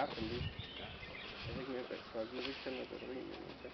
happened. I think we have to, cause I'll give it ring.